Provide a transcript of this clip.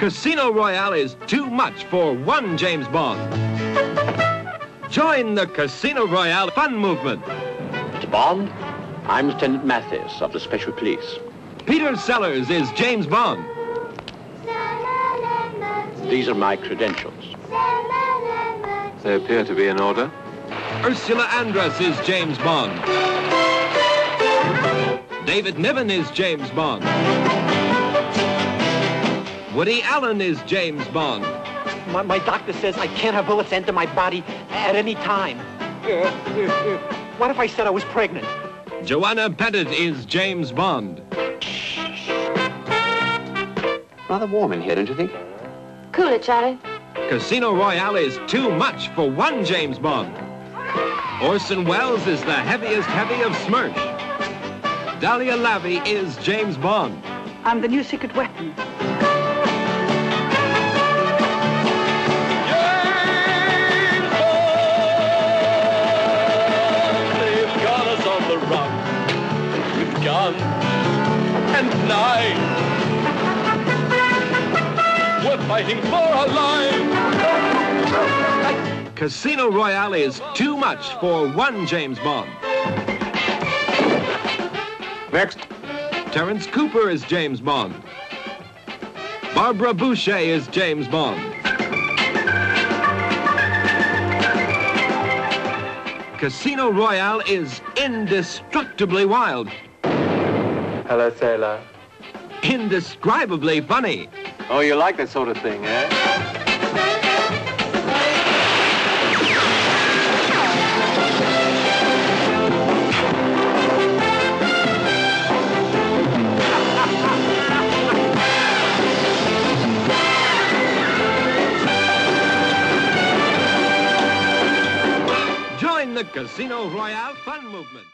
Casino Royale is too much for one James Bond. Join the Casino Royale fun movement. Mr. Bond, I'm Lieutenant Mathis of the Special Police. Peter Sellers is James Bond. These are my credentials. They appear to be in order. Ursula Andress is James Bond. David Niven is James Bond. Woody Allen is James Bond. My, my doctor says I can't have bullets enter my body at any time. What if I said I was pregnant? Joanna Pettet is James Bond. Rather warm in here, don't you think? Cool it, Charlie. Casino Royale is too much for one James Bond. Orson Welles is the heaviest heavy of SMERSH. Daliah Lavi is James Bond. I'm the new secret weapon. Run with guns and knives. We're fighting for our lives. Casino Royale is too much for one James Bond. Next. Terence Cooper is James Bond. Barbara Bouchet is James Bond. Casino Royale is indestructibly wild, Hello, sailor. indescribably funny. Oh, you like that sort of thing, eh? The Casino Royale fun movement.